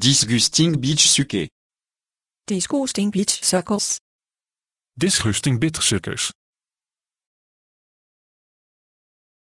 Disgusting beach suke. Disgusting beach suckers. Disgusting bittersuckers.